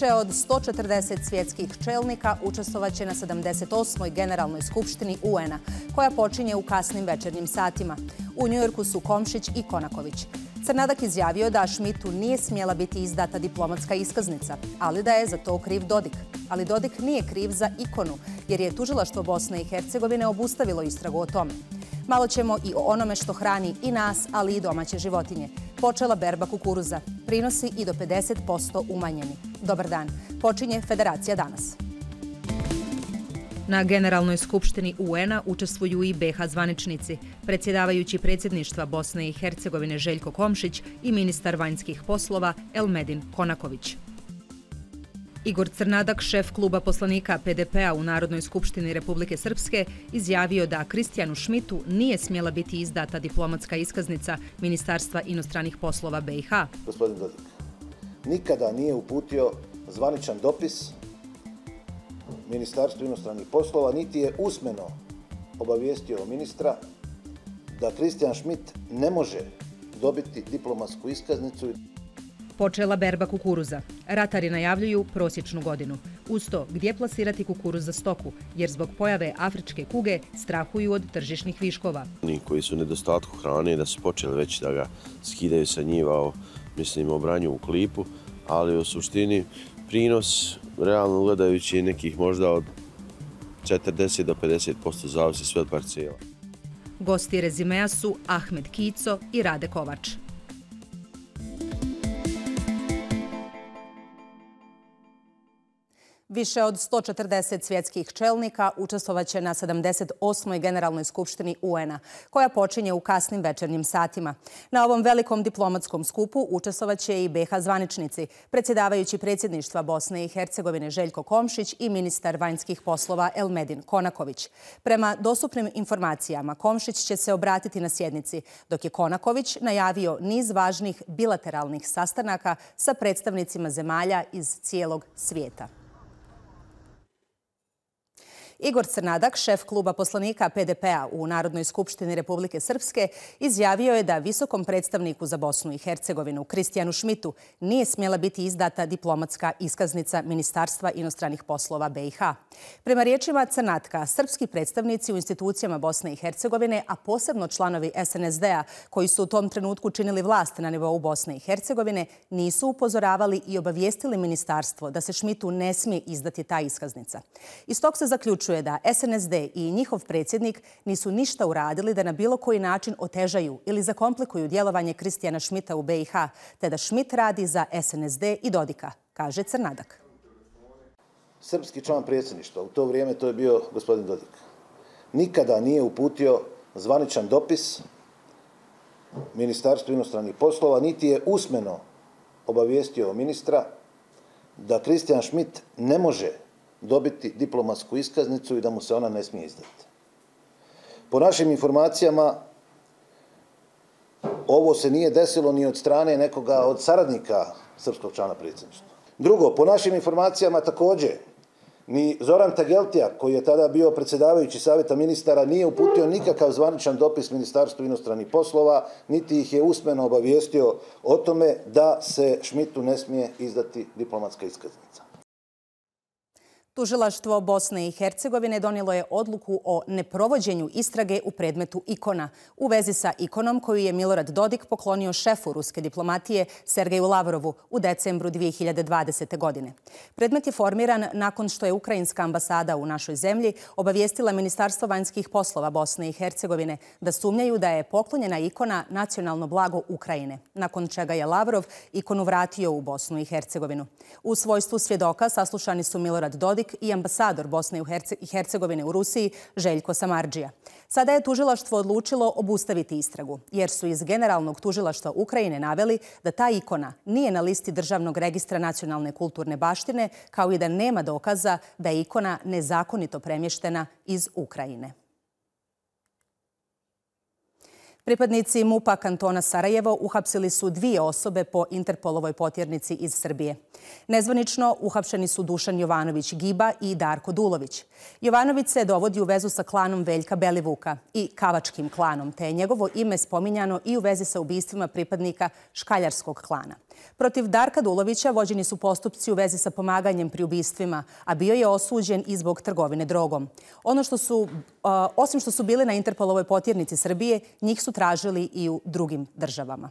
Više od 140 svjetskih čelnika učestvovaće na 78. generalnoj skupštini UN-a, koja počinje u kasnim večernjim satima. U Njujorku su Komšić i Konaković. Crnadak izjavio da Šmitu nije smjela biti izdata diplomatska iskaznica, ali da je za to kriv Dodik. Ali Dodik nije kriv za ikonu, jer je tužilaštvo Bosne i Hercegovine obustavilo istragu o tome. Malo ćemo i o onome što hrani i nas, ali i domaće životinje. Počela berba kukuruza. Prinosi i do 50% umanjeni. Dobar dan. Počinje Federacija danas. Na Generalnoj skupštini UN-a učestvuju i BH zvaničnici, predsjedavajući predsjedništva Bosne i Hercegovine Željko Komšić i ministar vanjskih poslova Elmedin Konaković. Igor Crnadak, šef kluba poslanika PDP-a u Narodnoj skupštini Republike Srpske, izjavio da Kristijanu Šmitu nije smjela biti izdata diplomatska iskaznica Ministarstva inostranih poslova BiH. Gospodin Dodik, nikada nije uputio zvaničan dopis Ministarstvu inostranih poslova, niti je usmeno obavijestio ministra da Kristijan Šmit ne može dobiti diplomatsku iskaznicu. Počela berba kukuruza. Ratari najavljuju prosječnu godinu. Uz to, gdje plasirati kukuruz za stoku, jer zbog pojave afričke kuge strahuju od tržišnih viškova. Oni koji su nedostatku hrane, da su počeli već da ga skidaju sa njiva, mislim, obranju u klipu, ali u suštini prinos, realno gledajući nekih možda od 40 do 50% zavisi sve od parcijela. Gosti rezimea su Ahmed Kico i Rade Kovač. Više od 140 svjetskih čelnika učestvovaće na 78. generalnoj skupštini UN-a, koja počinje u kasnim večernjim satima. Na ovom velikom diplomatskom skupu učestvovaće i BH zvaničnici, predsjedavajući predsjedništva Bosne i Hercegovine Željko Komšić i ministar vanjskih poslova Elmedin Konaković. Prema dostupnim informacijama, Komšić će se obratiti na sjednici, dok je Konaković najavio niz važnih bilateralnih sastanaka sa predstavnicima zemalja iz cijelog svijeta. Igor Crnadak, šef kluba poslanika PDP-a u Narodnoj skupštini Republike Srpske, izjavio je da visokom predstavniku za Bosnu i Hercegovinu, Kristijanu Šmitu, nije smjela biti izdata diplomatska iskaznica Ministarstva inostranih poslova BiH. Prema riječima Crnatka, srpski predstavnici u institucijama Bosne i Hercegovine, a posebno članovi SNSD-a koji su u tom trenutku činili vlast na nivou Bosne i Hercegovine, nisu upozoravali i obavijestili ministarstvo da se Šmitu ne smije izdati ta iskaznica. Iz tog se zaključuje zaključuje da SNSD i njihov predsjednik nisu ništa uradili da na bilo koji način otežaju ili zakomplikuju djelovanje Kristijana Šmita u BiH, te da Šmit radi za SNSD i Dodika, kaže Crnadak. Srpski član predsjedništva, u to vrijeme to je bio gospodin Dodik, nikada nije uputio zvaničan dopis Ministarstvu inostranih poslova, niti je usmeno obavijestio ministra da Kristijan Šmit ne može dobiti diplomatsku iskaznicu i da mu se ona ne smije izdati. Po našim informacijama, ovo se nije desilo ni od strane nekoga od saradnika Srpskog člana predsjedništva. Drugo, po našim informacijama također, ni Zoran Tageltija, koji je tada bio predsjedavajući savjeta ministara, nije uputio nikakav zvaničan dopis Ministarstvu inostranih poslova, niti ih je usmeno obavijestio o tome da se Šmitu ne smije izdati diplomatska iskaznica. Tužilaštvo Bosne i Hercegovine donijelo je odluku o neprovođenju istrage u predmetu ikona u vezi sa ikonom koju je Milorad Dodik poklonio šefu ruske diplomatije Sergeju Lavrovu u decembru 2020. godine. Predmet je formiran nakon što je Ukrajinska ambasada u našoj zemlji obavijestila Ministarstvo vanjskih poslova Bosne i Hercegovine da sumnjaju da je poklonjena ikona nacionalno blago Ukrajine, nakon čega je Lavrov ikonu vratio u Bosnu i Hercegovinu. U svojstvu svjedoka saslušani su Milorad Dodik, i ambasador Bosne i Hercegovine u Rusiji Željko Samarđija. Sada je tužilaštvo odlučilo obustaviti istragu, jer su iz generalnog tužilaštva Ukrajine naveli da ta ikona nije na listi Državnog registra nacionalne kulturne baštine, kao i da nema dokaza da je ikona nezakonito premještena iz Ukrajine. Pripadnici MUPA kantona Sarajevo uhapsili su dvije osobe po Interpolovoj potjernici iz Srbije. Nezvanično uhapšeni su Dušan Jovanović Giba i Darko Dulović. Jovanović se dovodi u vezu sa klanom Veljka Belivuka i Kavačkim klanom, te je njegovo ime spominjano i u vezi sa ubistvima pripadnika Škaljarskog klana. Protiv Darka Dulovića vođeni su postupci u vezi sa pomaganjem pri ubistvima, a bio je osuđen i zbog trgovine drogom. Ono što su, osim što su bili na Interpolovoj potjernici Srbije, njih su tražili i u drugim državama.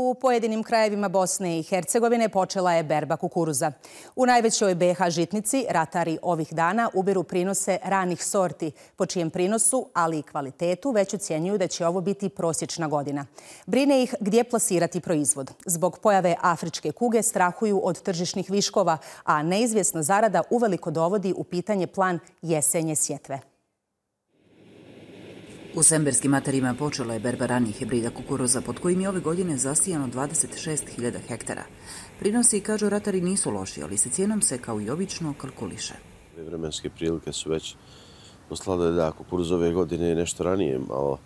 U pojedinim krajevima Bosne i Hercegovine počela je berba kukuruza. U najvećoj BH žitnici ratari ovih dana ubiru prinose ranih sorti, po čijem prinosu, ali i kvalitetu, već ocjenjuju da će ovo biti prosječna godina. Brine ih gdje plasirati proizvod. Zbog pojave afričke kuge strahuju od tržišnih viškova, a neizvjesna zarada uveliko dovodi u pitanje plan jesenje sjetve. U semberskim materima počela je berba ranih hibrida kukuruza, pod kojim je ove godine zasijano 26.000 hektara. Prinosi, kažu ratari, nisu loši, ali se cijenom se, kao i obično, kalkuliše. Vremenske prilike su već poslale da kukuruz ove godine je nešto ranije malo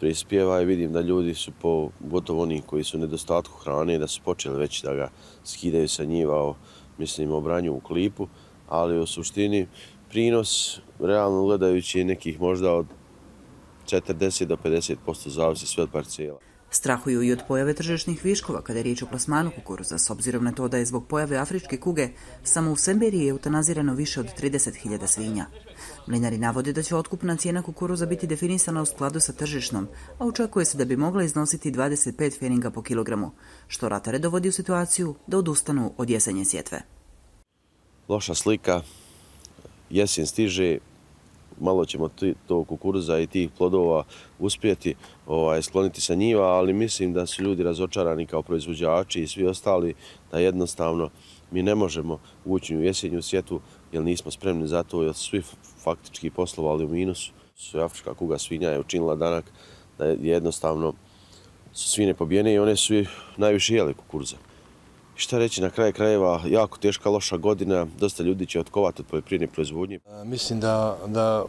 prispjeva i vidim da ljudi su po gotovo oni koji su u nedostatku hrane, da su počeli već da ga skidaju sa njiva, mislim, obranju u klipu, ali u suštini prinos, realno gledajući nekih možda od 40 do 50% zavisi sve od parcijela. Strahuju i od pojave tržišnih viškova kada je riječ o plasmanu kukuruza, s obzirom na to da je zbog pojave afričke kuge samo u Semberiji je eutanazirano više od 30.000 svinja. Mlinari navode da će otkupna cijena kukuruza biti definisana u skladu sa tržišnom, a očekuje se da bi mogla iznositi 25 feninga po kilogramu, što ratare dovodi u situaciju da odustanu od jesenje sjetve. Loša slika, jesen stiže, malo ćemo to kukuruza i tih plodova uspjeti ovaj, skloniti sa njiva, ali mislim da su ljudi razočarani kao proizvođači i svi ostali da jednostavno mi ne možemo ući u jesenju sjetu jer nismo spremni za to, jer svi faktički poslovali u minusu. Su Afrička kuga svinja je učinila danak da je jednostavno su svine pobijene i one su najviše jeli kukuruza šta reći na kraju krajeva, jako teška, loša godina, dosta ljudi će otkovati od poljoprivredne proizvodnje. E, mislim da, da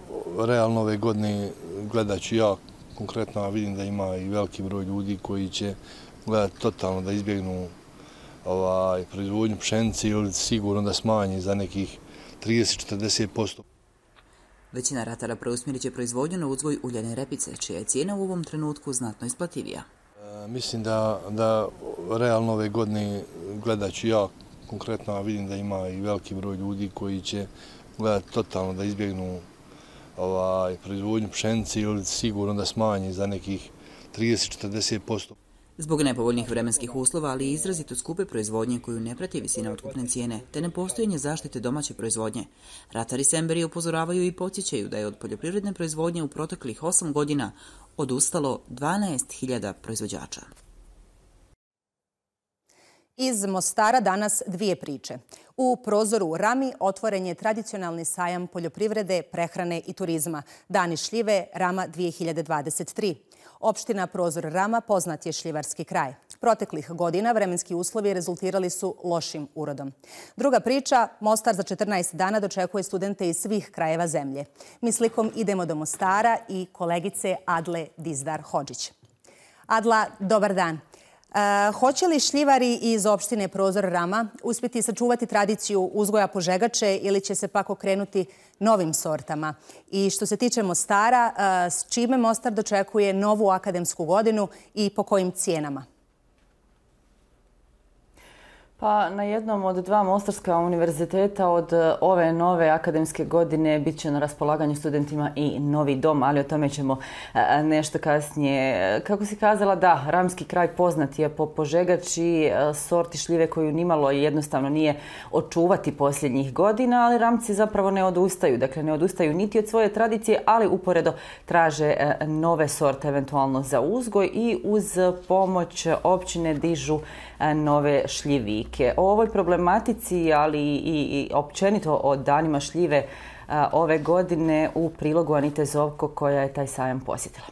realno ove godine gledat ću ja konkretno, a vidim da ima i veliki broj ljudi koji će gledati totalno da izbjegnu ovaj, proizvodnju pšenice ili sigurno da smanji za nekih 30-40%. Većina ratara preusmjerit će proizvodnju na uzgoj uljene repice, čija je cijena u ovom trenutku znatno isplativija. Mislim da, da realno ove godine gledat ću ja konkretno, a vidim da ima i veliki broj ljudi koji će gledati totalno da izbjegnu ovaj, proizvodnju pšenice ili sigurno da smanji za nekih 30-40%. Zbog nepovoljnih vremenskih uslova, ali i izrazito skupe proizvodnje koju ne prati visina otkupne cijene, te nepostojenje zaštite domaće proizvodnje, ratari Semberi upozoravaju i podsjećaju da je od poljoprivredne proizvodnje u proteklih 8 godina odustalo 12.000 proizvođača. Iz Mostara danas dvije priče. U prozoru Rami otvoren je tradicionalni sajam poljoprivrede, prehrane i turizma. Dani šljive Rama 2023. Opština Prozor Rama poznat je šljivarski kraj. Proteklih godina vremenski uslovi rezultirali su lošim urodom. Druga priča, Mostar za 14 dana dočekuje studente iz svih krajeva zemlje. Mi slikom idemo do Mostara i kolegice Adle Dizdar-Hođić. Adla, dobar dan. E, hoće li šljivari iz opštine Prozor Rama uspjeti sačuvati tradiciju uzgoja požegače ili će se pak okrenuti novim sortama? I što se tiče Mostara, e, s čime Mostar dočekuje novu akademsku godinu i po kojim cijenama? Pa na jednom od dva Mostarska univerziteta od e, ove nove akademske godine bit će na raspolaganju studentima i novi dom, ali o tome ćemo e, e, nešto kasnije. Kako si kazala, da, Ramski kraj poznat je po požegači sorti šljive koju nimalo jednostavno nije očuvati posljednjih godina, ali Ramci zapravo ne odustaju. Dakle, ne odustaju niti od svoje tradicije, ali uporedo traže nove sorte eventualno za uzgoj i uz pomoć općine dižu nove šljivike. O ovoj problematici, ali i, i općenito o danima šljive ove godine u prilogu Anite Zovko koja je taj sajam posjetila.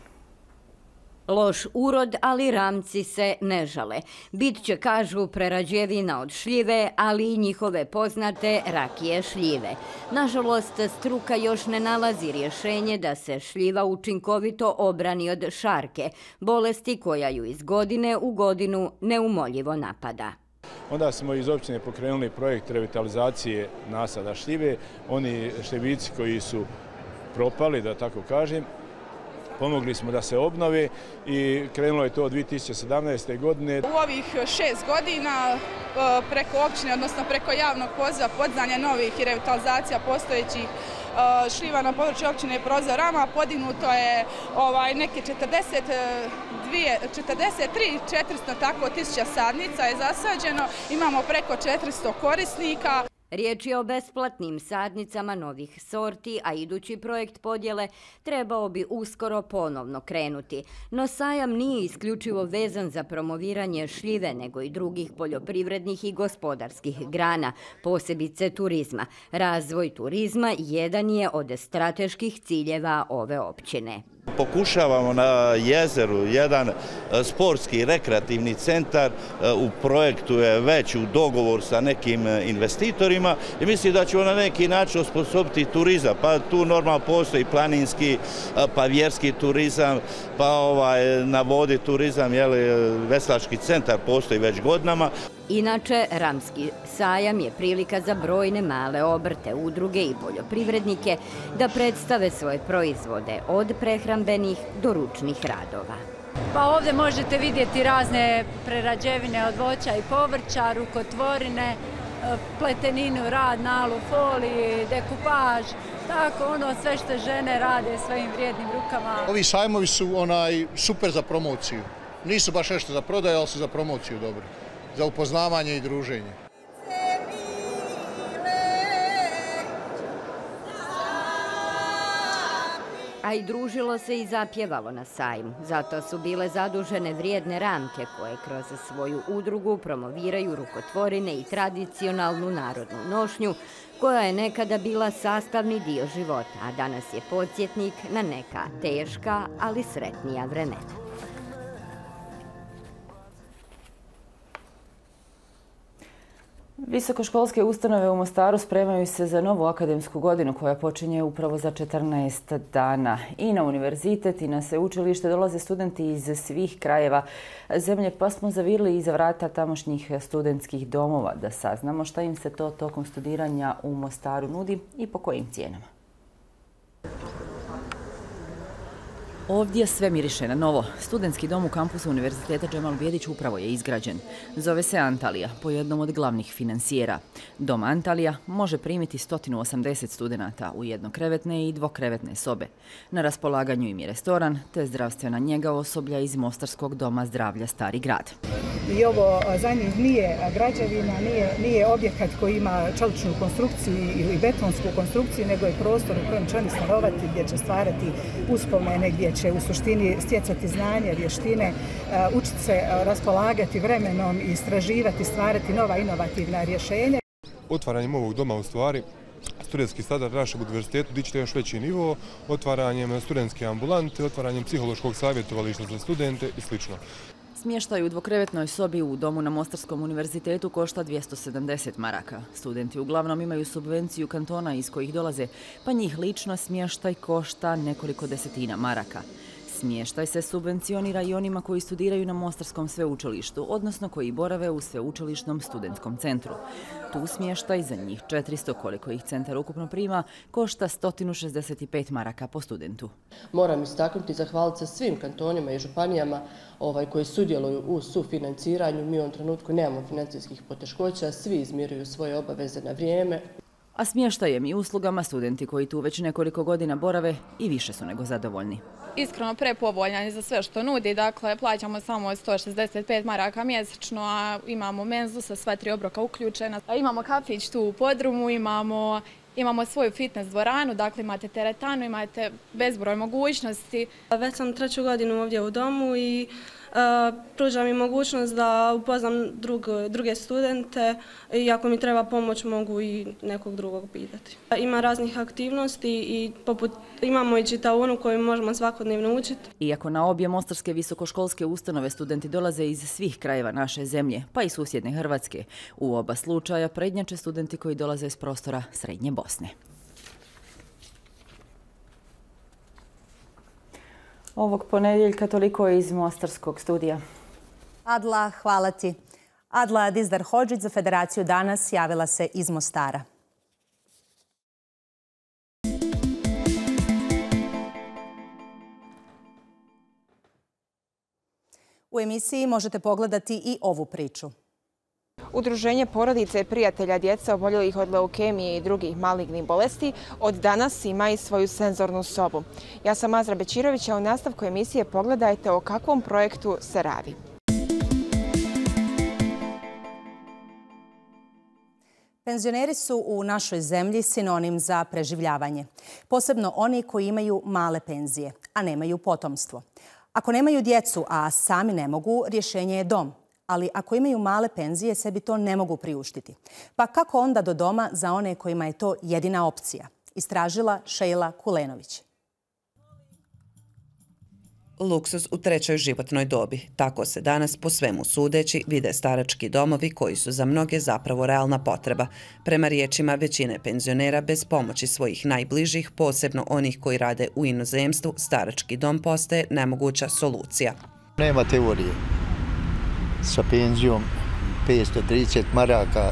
Loš urod, ali ramci se ne žale. Bit će, kažu, prerađevina od šljive, ali i njihove poznate rakije šljive. Nažalost, struka još ne nalazi rješenje da se šljiva učinkovito obrani od šarke, bolesti koja ju iz godine u godinu neumoljivo napada. Onda smo iz općine pokrenuli projekt revitalizacije nasada šljive. Oni šljivici koji su propali, da tako kažem, pomogli smo da se obnove i krenulo je to od 2017. godine. U ovih šest godina e, preko općine, odnosno preko javnog poziva podzanja novih i revitalizacija postojećih E, šljiva na području općine Prozorama podignuto je ovaj, neke 40 43, 400 tako tisuća sadnica je zasađeno, imamo preko 400 korisnika. Riječ je o besplatnim sadnicama novih sorti, a idući projekt podjele trebao bi uskoro ponovno krenuti. No sajam nije isključivo vezan za promoviranje šljive, nego i drugih poljoprivrednih i gospodarskih grana, posebice turizma. Razvoj turizma jedan je od strateških ciljeva ove općine. Pokušavamo na jezeru jedan e, sportski rekreativni centar e, u projektu je već u dogovor sa nekim e, investitorima i mislim da ćemo na neki način osposobiti turizam. Pa tu normalno postoji planinski, pa vjerski turizam, pa ovaj, na vodi turizam, veslački centar postoji već godinama. Inače, Ramski sajam je prilika za brojne male obrte, udruge i poljoprivrednike da predstave svoje proizvode od prehrambenih do ručnih radova. Pa ovdje možete vidjeti razne prerađevine od voća i povrća, rukotvorine, pleteninu, rad, nalu, foliji, dekupaž, tako ono sve što žene rade svojim vrijednim rukama. Ovi sajmovi su onaj super za promociju. Nisu baš nešto za prodaju, ali su za promociju dobri za upoznavanje i druženje. A i družilo se i zapjevalo na sajmu. Zato su bile zadužene vrijedne ramke koje kroz svoju udrugu promoviraju rukotvorine i tradicionalnu narodnu nošnju koja je nekada bila sastavni dio života, a danas je podsjetnik na neka teška, ali sretnija vremena. Visokoškolske ustanove u Mostaru spremaju se za novu akademsku godinu koja počinje upravo za 14 dana. I na univerzitet i na sveučilište dolaze studenti iz svih krajeva zemlje pa smo zavirili iza vrata tamošnjih studentskih domova da saznamo šta im se to tokom studiranja u Mostaru nudi i po kojim cijenama. Ovdje sve miriše na novo. Studentski dom u kampusu Univerziteta Džemal Bijedić upravo je izgrađen. Zove se Antalija, po jednom od glavnih financijera. Dom Antalija može primiti 180 studenta u jednokrevetne i dvokrevetne sobe. Na raspolaganju im je restoran, te zdravstvena njega osoblja iz Mostarskog doma zdravlja Stari grad. I ovo za njih nije građavina, nije objekat koji ima čeličnu konstrukciju ili betonsku konstrukciju, nego je prostor u kojem će oni starovati, gdje će stvarati uspomene, gdje će u suštini stjecati znanje, vještine, e, učiti se e, raspolagati vremenom i istraživati, stvarati nova inovativna rješenja. Otvaranjem ovog doma u stvari studentski standard našeg univerzitetu dići još veći nivo, otvaranjem studentske ambulante, otvaranjem psihološkog savjetovališta za studente i sl. Smještaj u dvokrevetnoj sobi u domu na Mostarskom univerzitetu košta 270 maraka. Studenti uglavnom imaju subvenciju kantona iz kojih dolaze, pa njih lično smještaj košta nekoliko desetina maraka. Smještaj se subvencionira i onima koji studiraju na Mostarskom sveučilištu, odnosno koji borave u sveučilišnom studentskom centru. Tu smještaj za njih 400, koliko ih centar ukupno prima, košta 165 maraka po studentu. Moram istaknuti i zahvaliti se svim kantonima i županijama ovaj, koji sudjeluju u sufinanciranju. Mi u ovom trenutku nemamo financijskih poteškoća, svi izmiruju svoje obaveze na vrijeme a smještajem i uslugama studenti koji tu već nekoliko godina borave i više su nego zadovoljni. Iskreno prepovoljan za sve što nudi, dakle plaćamo samo 165 maraka mjesečno, a imamo menzu sa sva tri obroka uključena. Imamo kafić tu u podrumu, imamo Imamo svoju fitness dvoranu, dakle imate teretanu, imate bezbroj mogućnosti. Već sam treću godinu ovdje u domu i E, pruža mi mogućnost da upoznam drug, druge studente i ako mi treba pomoć mogu i nekog drugog pitati. Ima raznih aktivnosti i poput imamo i čitaonu koju možemo svakodnevno učiti. Iako na obje mostarske visokoškolske ustanove studenti dolaze iz svih krajeva naše zemlje, pa i susjedne Hrvatske, u oba slučaja prednjače studenti koji dolaze iz prostora Srednje Bosne. Ovog ponedjeljka toliko je iz Mostarskog studija. Adla, hvala ti. Adla Dizdar Hođić za Federaciju danas javila se iz Mostara. U emisiji možete pogledati i ovu priču. Udruženje porodice prijatelja djeca oboljelih od leukemije i drugih malignih bolesti od danas ima i svoju senzornu sobu. Ja sam Azra Bećirović, a u nastavku emisije pogledajte o kakvom projektu se radi. Penzioneri su u našoj zemlji sinonim za preživljavanje. Posebno oni koji imaju male penzije, a nemaju potomstvo. Ako nemaju djecu, a sami ne mogu, rješenje je dom ali ako imaju male penzije, sebi to ne mogu priuštiti. Pa kako onda do doma za one kojima je to jedina opcija? Istražila Šejla Kulenović. Luksuz u trećoj životnoj dobi. Tako se danas po svemu sudeći vide starački domovi koji su za mnoge zapravo realna potreba. Prema riječima većine penzionera bez pomoći svojih najbližih, posebno onih koji rade u inozemstvu, starački dom postaje nemoguća solucija. Nema teorije sa penzijom 530 maraka,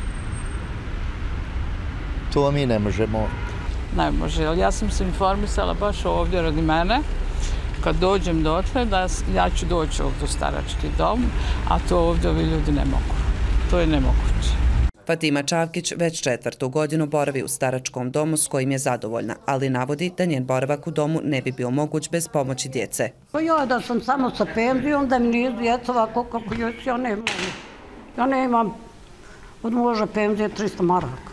to mi ne možemo. Ne može, ali ja sam se informisala baš ovdje radi mene, kad dođem do otle, da ja ću doći ovdje u starački dom, a to ovdje ovi ljudi ne mogu. To je nemoguće. Fatima Čavkić već četvrtu godinu boravi u staračkom domu s kojim je zadovoljna, ali navodi da njen boravak u domu ne bi bio moguć bez pomoći djece. Pa ja da sam samo sa penzijom, da mi nije djeca ovako kako još ja nemam. Ja nemam od muža penzije 300 maraka.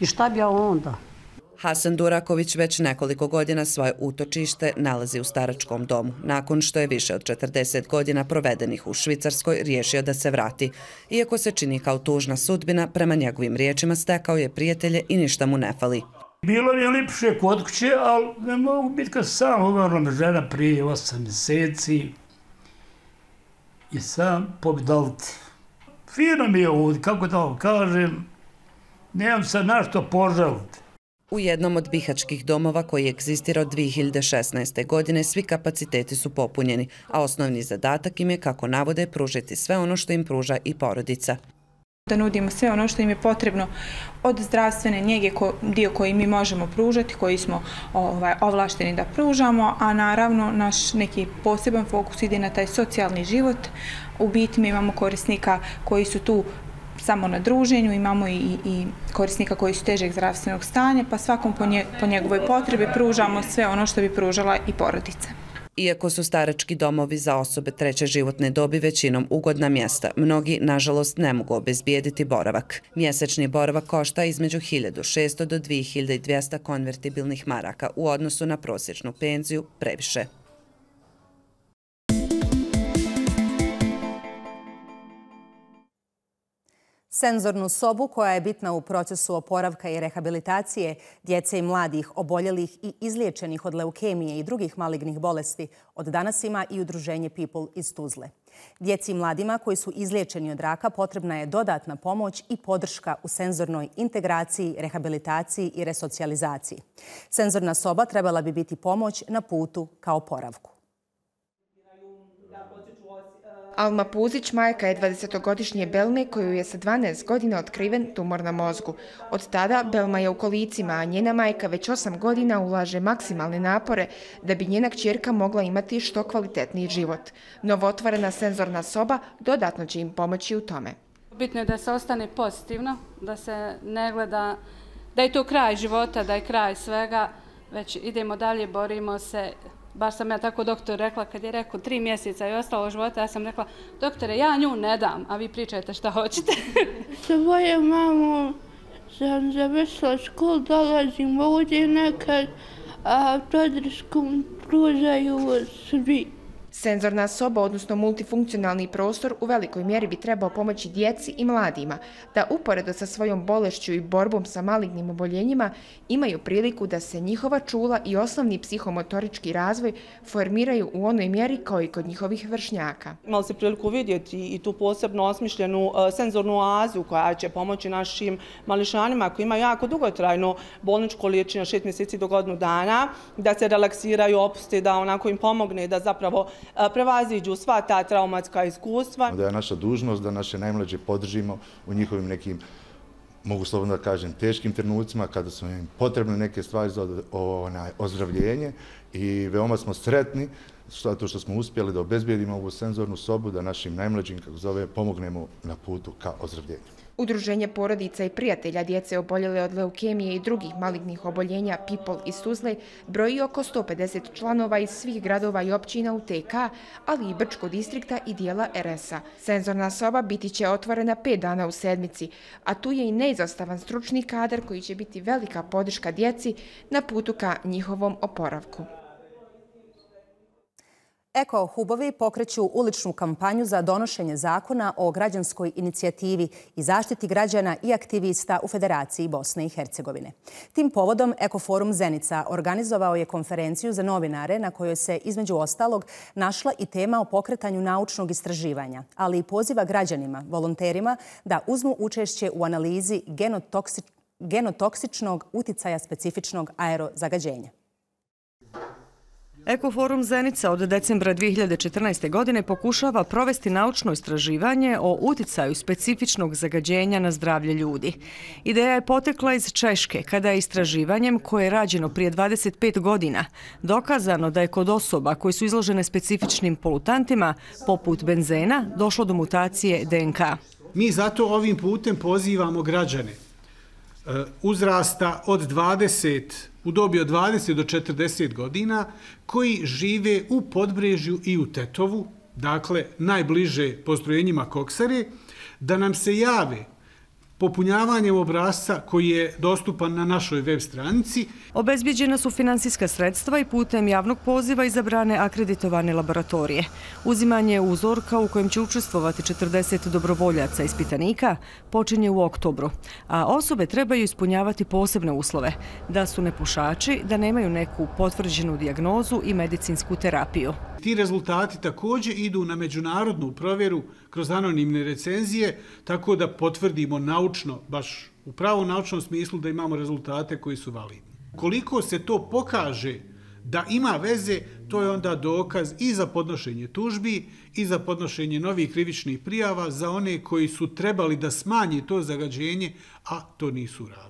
I šta bi ja onda? Hasan Duraković već nekoliko godina svoje utočište nalazi u staračkom domu. Nakon što je više od 40 godina provedenih u Švicarskoj, riješio da se vrati. Iako se čini kao tužna sudbina, prema njegovim riječima stekao je prijatelje i ništa mu ne fali. Bilo mi je lipše kod kuće, ali ne mogu biti kad sam umrla me žena prije 8 mjeseci i sam pobjedaliti. Fino mi je ovdje, kako da vam kažem, nemam se našto požaliti. U jednom od bihačkih domova koji egzistira od 2016. godine svi kapaciteti su popunjeni, a osnovni zadatak im je, kako navode, pružiti sve ono što im pruža i porodica. Da nudimo sve ono što im je potrebno od zdravstvene njege, dio koji mi možemo pružati, koji smo ovaj, ovlašteni da pružamo, a naravno naš neki poseban fokus ide na taj socijalni život. U biti mi imamo korisnika koji su tu samo na druženju, imamo i, i korisnika koji su težeg zdravstvenog stanja, pa svakom po, nje, po njegovoj potrebi pružamo sve ono što bi pružala i porodica. Iako su starački domovi za osobe treće životne dobi većinom ugodna mjesta, mnogi, nažalost, ne mogu obezbijediti boravak. Mjesečni boravak košta između 1600 do 2200 konvertibilnih maraka u odnosu na prosječnu penziju previše. Senzornu sobu koja je bitna u procesu oporavka i rehabilitacije djece i mladih oboljelih i izliječenih od leukemije i drugih malignih bolesti od danas ima i udruženje People iz Tuzle. Djeci i mladima koji su izliječeni od raka potrebna je dodatna pomoć i podrška u senzornoj integraciji, rehabilitaciji i resocijalizaciji. Senzorna soba trebala bi biti pomoć na putu kao poravku. Alma Puzić, majka je 20-godišnje Belme koju je sa 12 godina otkriven tumor na mozgu. Od tada Belma je u kolicima, a njena majka već 8 godina ulaže maksimalne napore da bi njena kćerka mogla imati što kvalitetniji život. Novotvorena senzorna soba dodatno će im pomoći u tome. Bitno je da se ostane pozitivno, da se ne gleda da je to kraj života, da je kraj svega, već idemo dalje, borimo se, baš sam ja tako doktor rekla, kad je rekao tri mjeseca i ostalo života, ja sam rekla, doktore, ja nju ne dam, a vi pričajte šta hoćete. Sa moje mamu sam završila školu, dolazim ovdje nekad, a podršku pružaju svi. Senzorna soba, odnosno multifunkcionalni prostor, u velikoj mjeri bi trebao pomoći djeci i mladima da uporedo sa svojom bolešću i borbom sa malignim oboljenjima imaju priliku da se njihova čula i osnovni psihomotorički razvoj formiraju u onoj mjeri kao i kod njihovih vršnjaka. Imali se priliku vidjeti i tu posebno osmišljenu e, senzornu oazu koja će pomoći našim mališanima koji imaju jako dugotrajno bolničko liječenje šest mjeseci do godinu dana, da se relaksiraju, opuste, da onako im pomogne da zapravo prevaziđu sva ta traumatska iskustva. Da je naša dužnost da naše najmlađe podržimo u njihovim nekim mogu slobodno da kažem, teškim trenucima kada su im potrebne neke stvari za ozdravljenje i veoma smo sretni zato što smo uspjeli da obezbijedimo ovu senzornu sobu da našim najmlađim, kako zove, pomognemo na putu ka ozdravljenju. Udruženje porodica i prijatelja djece oboljele od leukemije i drugih malignih oboljenja People i Suzle broji oko 150 članova iz svih gradova i općina u TK, ali i Brčko distrikta i dijela RS-a. Senzorna soba biti će otvorena 5 dana u sedmici, a tu je i neizostavan stručni kadar koji će biti velika podrška djeci na putu ka njihovom oporavku. Eko Hubovi pokreću uličnu kampanju za donošenje zakona o građanskoj inicijativi i zaštiti građana i aktivista u Federaciji Bosne i Hercegovine. Tim povodom Ekoforum Zenica organizovao je konferenciju za novinare na kojoj se između ostalog našla i tema o pokretanju naučnog istraživanja, ali i poziva građanima, volonterima da uzmu učešće u analizi genotoksičnog uticaja specifičnog aerozagađenja. Ekoforum Zenica od decembra 2014. godine pokušava provesti naučno istraživanje o uticaju specifičnog zagađenja na zdravlje ljudi. Ideja je potekla iz Češke, kada je istraživanjem, koje je rađeno prije 25 godina, dokazano da je kod osoba koji su izložene specifičnim polutantima, poput benzena, došlo do mutacije DNK. Mi zato ovim putem pozivamo građane Eh, uzrasta od 20 u dobi od 20 do 40 godina koji žive u Podbrežju i u Tetovu, dakle najbliže postrojenjima Koksare, da nam se jave popunjavanjem obrazca koji je dostupan na našoj web stranici. Obezbiđena su finansijska sredstva i putem javnog poziva izabrane akreditovane laboratorije. Uzimanje uzorka u kojem će učestvovati 40 dobrovoljaca ispitanika počinje u oktobru, a osobe trebaju ispunjavati posebne uslove, da su nepušači, da nemaju neku potvrđenu diagnozu i medicinsku terapiju. Ti rezultati također idu na međunarodnu provjeru kroz anonimne recenzije, tako da potvrdimo naučno, baš u pravom naučnom smislu, da imamo rezultate koji su validni. Koliko se to pokaže da ima veze, to je onda dokaz i za podnošenje tužbi i za podnošenje novih krivičnih prijava za one koji su trebali da smanje to zagađenje, a to nisu radili.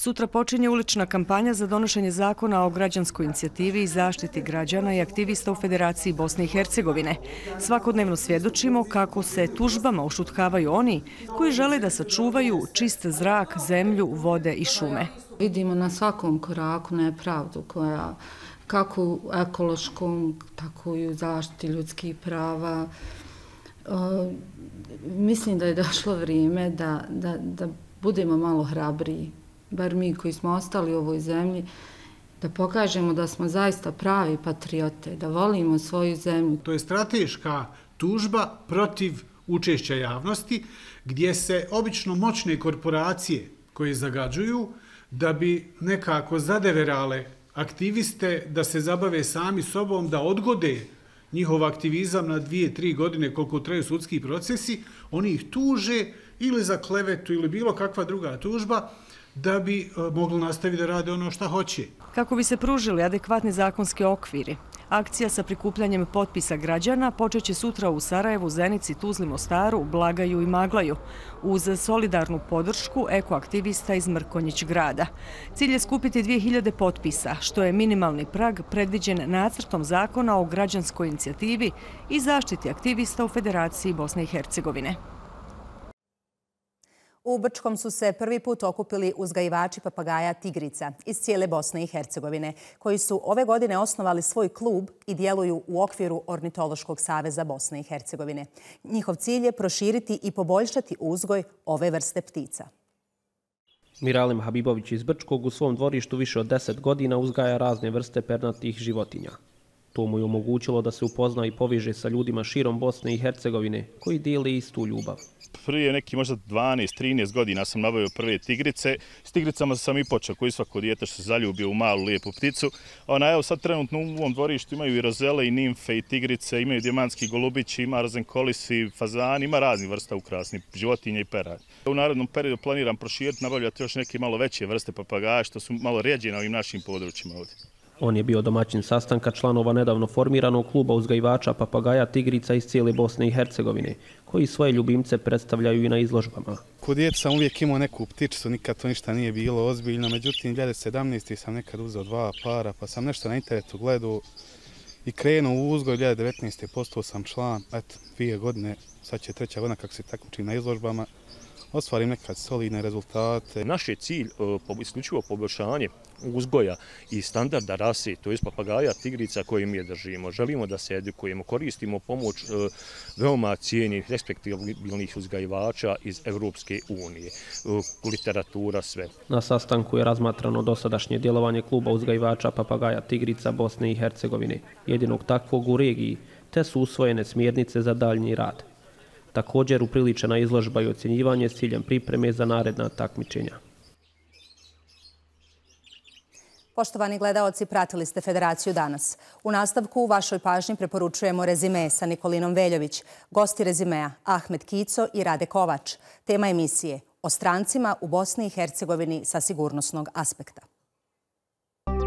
Sutra počinje ulična kampanja za donošenje zakona o građanskoj inicijativi i zaštiti građana i aktivista u Federaciji Bosne i Hercegovine. Svakodnevno svjedočimo kako se tužbama ušutkavaju oni koji žele da sačuvaju čist zrak, zemlju, vode i šume. Vidimo na svakom koraku nepravdu koja kako u ekološkom, tako i u zaštiti ljudskih prava. E, mislim da je došlo vrijeme da, da, da budemo malo hrabriji bar mi koji smo ostali u ovoj zemlji, da pokažemo da smo zaista pravi patriote, da volimo svoju zemlju. To je strateška tužba protiv učešća javnosti, gdje se obično moćne korporacije koje zagađuju, da bi nekako zadeverale aktiviste da se zabave sami sobom, da odgode njihov aktivizam na dvije, tri godine koliko traju sudski procesi, oni ih tuže ili za klevetu ili bilo kakva druga tužba, da bi eh, mogli nastaviti da rade ono što hoće. Kako bi se pružili adekvatni zakonski okviri, akcija sa prikupljanjem potpisa građana počeće sutra u Sarajevu, Zenici, Tuzli, Mostaru, Blagaju i Maglaju uz solidarnu podršku ekoaktivista iz Mrkonjić grada. Cilj je skupiti 2000 potpisa, što je minimalni prag predviđen nacrtom zakona o građanskoj inicijativi i zaštiti aktivista u Federaciji Bosne i Hercegovine. U Brčkom su se prvi put okupili uzgajivači papagaja Tigrica iz cijele Bosne i Hercegovine, koji su ove godine osnovali svoj klub i djeluju u okviru Ornitološkog saveza Bosne i Hercegovine. Njihov cilj je proširiti i poboljšati uzgoj ove vrste ptica. Miralim Habibović iz Brčkog u svom dvorištu više od 10 godina uzgaja razne vrste pernatih životinja. To mu je omogućilo da se upozna i poviže sa ljudima širom Bosne i Hercegovine koji dijeli istu ljubav prije neki možda 12-13 godina sam nabavio prve tigrice. S tigricama sam i počeo, koji svako dijete što se zaljubio u malu lijepu pticu. Ona, evo sad trenutno u ovom dvorištu imaju i rozele i nimfe i tigrice, imaju dijamantski golubići, ima rozenkolis i fazan, ima razni vrsta ukrasni, životinje i perad. U narodnom periodu planiram proširiti, nabavljati još neke malo veće vrste papagaja što su malo rijeđe na ovim našim područjima ovdje. On je bio domaćin sastanka članova nedavno formiranog kluba uzgajivača papagaja tigrica iz cijele Bosne i Hercegovine, koji svoje ljubimce predstavljaju i na izložbama. Kod djeca sam uvijek imao neku ptičicu, nikad to ništa nije bilo ozbiljno, međutim 2017. sam nekad uzeo dva para, pa sam nešto na internetu gledao i krenuo u uzgoj, 2019. postao sam član, eto, dvije godine, sad će treća godina kako se takmičim na izložbama, ostvarim nekad solidne rezultate. Naš je cilj e, isključivo poboljšanje uzgoja i standarda rase, to je papagaja, tigrica koje mi je držimo. Želimo da se edukujemo, koristimo pomoć e, veoma cijenih, respektibilnih uzgajivača iz Evropske unije, e, literatura, sve. Na sastanku je razmatrano dosadašnje djelovanje kluba uzgajivača papagaja tigrica Bosne i Hercegovine, jedinog takvog u regiji, te su usvojene smjernice za daljnji rad također upriličena izložba i ocjenjivanje s ciljem pripreme za naredna takmičenja. Poštovani gledaoci, pratili ste Federaciju danas. U nastavku u vašoj pažnji preporučujemo rezime sa Nikolinom Veljović, gosti rezimea Ahmed Kico i Rade Kovač. Tema emisije o strancima u Bosni i Hercegovini sa sigurnosnog aspekta.